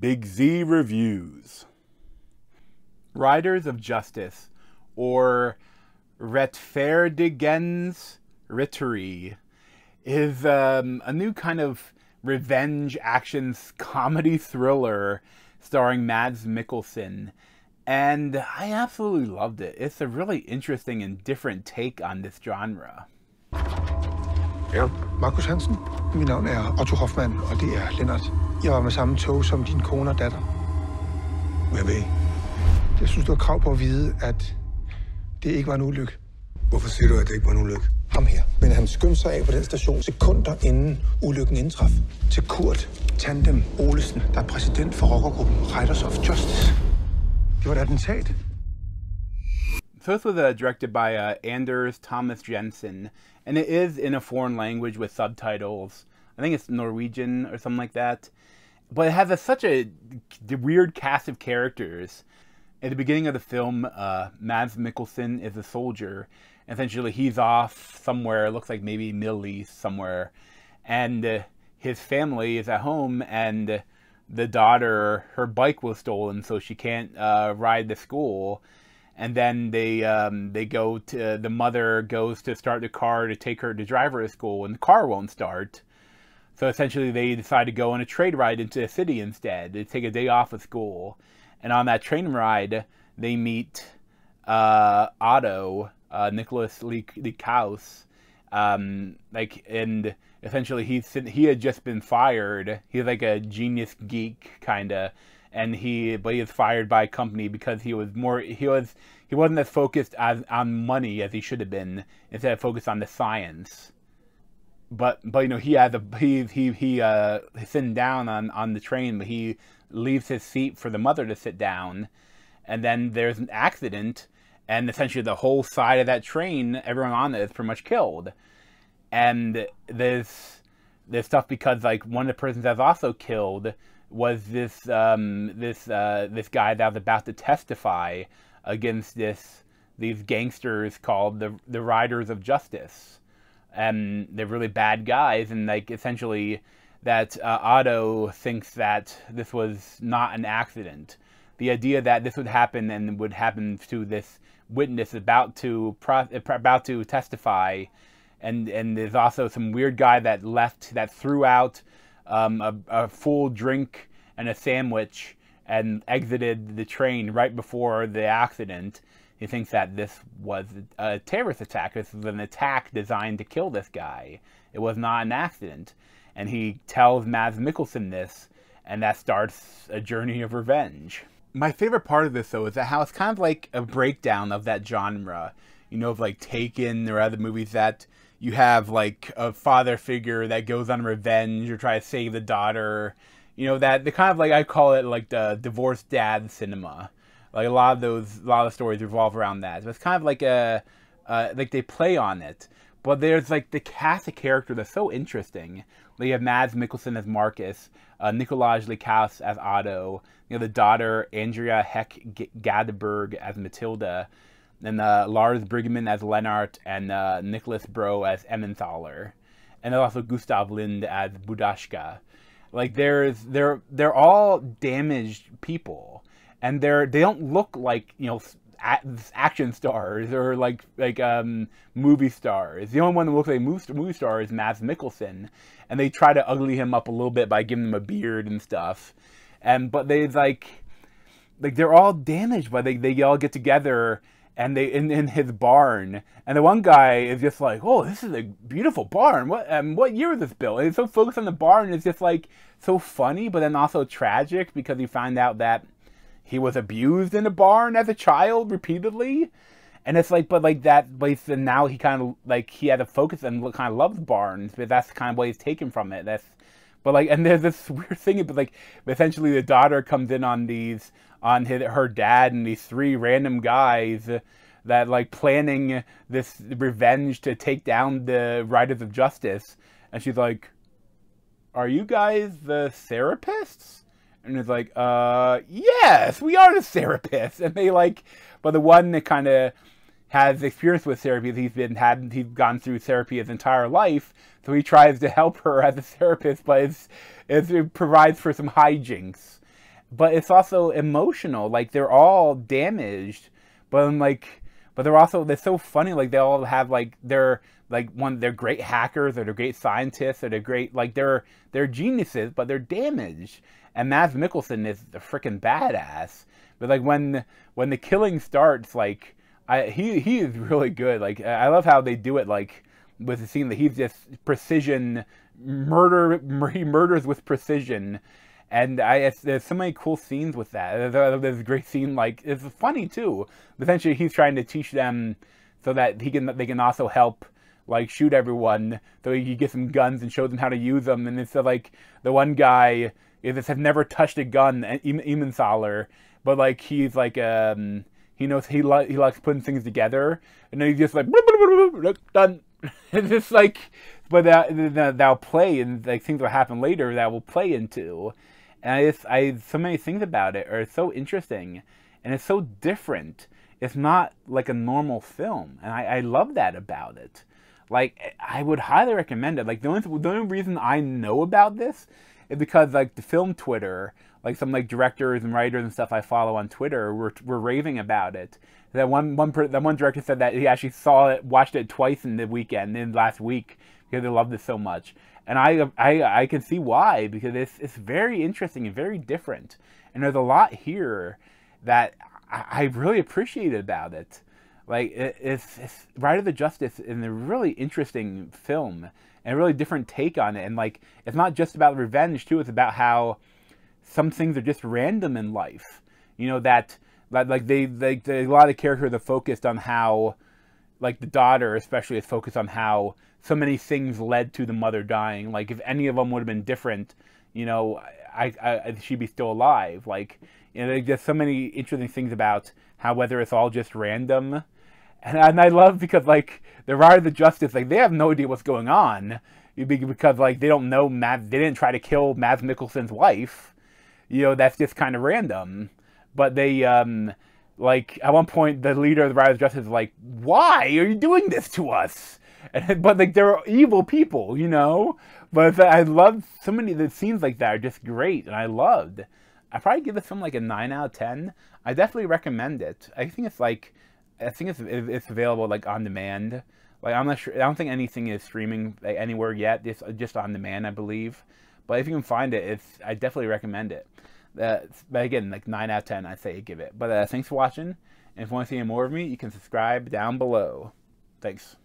Big Z Reviews. Riders of Justice, or Retferdigens Rytteri, is um, a new kind of revenge action comedy thriller starring Mads Mikkelsen. And I absolutely loved it. It's a really interesting and different take on this genre. Ja. Markus Hansen. Mit navn er Otto Hoffmann, og det er Lennart. Jeg var med samme tog som din kone og datter. Hvad ved Jeg synes, du har krav på at vide, at det ikke var en ulykke. Hvorfor siger du, at det ikke var en ulykke? Ham her. Men han skyndte sig af på den station sekunder inden ulykken indtraf. Til Kurt Tandem Olesen, der er præsident for rockergruppen Riders of Justice. Det var et attentat. So this was uh, directed by uh, Anders Thomas Jensen, and it is in a foreign language with subtitles. I think it's Norwegian or something like that. But it has a, such a weird cast of characters. At the beginning of the film, uh, Mads Mikkelsen is a soldier. Essentially, he's off somewhere, looks like maybe Middle East somewhere, and uh, his family is at home, and the daughter, her bike was stolen, so she can't uh, ride to school. And then they um, they go to the mother goes to start the car to take her to drive her to school, and the car won't start. So essentially, they decide to go on a train ride into the city instead. They take a day off of school, and on that train ride, they meet uh, Otto, uh, Nicholas Lie Kaas, um, like, and essentially he's he had just been fired. He's like a genius geek kind of, and he but he was fired by a company because he was more he was he wasn't as focused as on money as he should have been instead of focused on the science. But but you know he has a he he he uh sitting down on on the train, but he leaves his seat for the mother to sit down, and then there's an accident, and essentially the whole side of that train, everyone on it is pretty much killed and this this stuff because like one of the persons that's also killed was this um, this uh, this guy that was about to testify against this these gangsters called the the Riders of Justice, and they're really bad guys, and like essentially that uh, Otto thinks that this was not an accident. The idea that this would happen and would happen to this witness about to pro- about to testify and and there's also some weird guy that left that threw out um, a, a, full drink and a sandwich and exited the train right before the accident. He thinks that this was a terrorist attack. This was an attack designed to kill this guy. It was not an accident. And he tells Mads Mikkelsen this, and that starts a journey of revenge. My favorite part of this, though, is that how it's kind of like a breakdown of that genre. You know, of like Taken or other movies that you have like a father figure that goes on revenge or try to save the daughter. You know that the kind of like I call it like the divorced dad cinema. Like a lot of those, a lot of stories revolve around that. So it's kind of like a, uh, like they play on it. But there's like the cast of characters that's so interesting. Like you have Mads Mikkelsen as Markus, uh, Nikolaj Lie Kaas as Otto, you know the daughter Andrea Heick Gadeberg as Matilda, and uh, Lars Brygmann as Lennart, and uh, Nicolas Bro as Emmenthaler, and then also Gustav Lindh as Bodashka. Like there's they're they're all damaged people, and they're they don't look like you know action stars or like like um, movie stars. The only one that looks like movie, movie star is Mads Mikkelsen, and they try to ugly him up a little bit by giving him a beard and stuff. And but they like like they're all damaged, but they they all get together and they in, in his barn. And the one guy is just like oh this is a beautiful barn. What um, what year was this built? And so focused on the barn it's just like so funny but then also tragic because he found out that he was abused in a barn as a child repeatedly. And it's like but like that place and now he kind of like he had to focus and kind of loves barns but that's kind of what he's taken from it. That's but like and there's this weird thing but like essentially the daughter comes in on these on his, her dad and these three random guys that like planning this revenge to take down the Riders of Justice. And she's like, "Are you guys the therapists?" And it's like, "Uh, yes, we are the therapists." And they like, but the one that kind of has experience with therapy, he's been had he's gone through therapy his entire life, so he tries to help her as a therapist, but it's, it's it provides for some hijinks but it's also emotional. Like they're all damaged, but I'm like, but they're also they're so funny. Like they all have like they're like one they're great hackers or they're great scientists or they're great like they're they're geniuses, but they're damaged. And Mads Mikkelsen is a freaking badass. But like when when the killing starts, like I he he is really good. Like I love how they do it. Like with the scene that he's just precision murder. He murders with precision and I, there's so many cool scenes with that. There's, there's a great scene, like it's funny too. Essentially, he's trying to teach them so that he can they can also help like shoot everyone. So he gets some guns and shows them how to use them. And it's like the one guy is has never touched a gun, Emmenthaler, but like he's like um he knows he li- he likes putting things together, and then he's just like done. it's just like, but that that'll play and like things will happen later that will play into. And I just, I, so many things about it are so interesting and it's so different. It's not like a normal film. And I, I love that about it. Like, I would highly recommend it. Like, the only, the only reason I know about this is because, like, the film Twitter, like some, like, directors and writers and stuff I follow on Twitter were, were raving about it. That one, one, that one director said that he actually saw it, watched it twice in the weekend, in last week, because they loved it so much and I I I can see why because it's it's very interesting and very different, and there's a lot here that I, I really appreciate about it. Like it, it's it's Ride of the Justice in a really interesting film and a really different take on it, and like it's not just about revenge too. It's about how some things are just random in life. You know that that like they they, they a lot of characters are focused on how like the daughter especially is focused on how so many things led to the mother dying. Like if any of them would have been different, you know, I, I she'd be still alive. Like you know, there's so many interesting things about how whether it's all just random, and and I love because like the Ride of the Justice, like they have no idea what's going on because like they don't know Matt, they didn't try to kill Mads Mikkelsen's wife. You know, that's just kind of random. But they um like at one point the leader of the Ride of Justice is like, "Why are you doing this to us?" And, but like they're evil people, you know. But I love so many the scenes like that are just great, and I loved. I probably give this film like a nine out of ten. I definitely recommend it. I think it's like, I think it's it's available like on demand. Like I'm not sure. I don't think anything is streaming like, anywhere yet. It's just on demand, I believe. But if you can find it, it's I definitely recommend it. But again, like nine out of ten, I'd say give it. But uh, thanks for watching. And if you want to see more of me, you can subscribe down below. Thanks.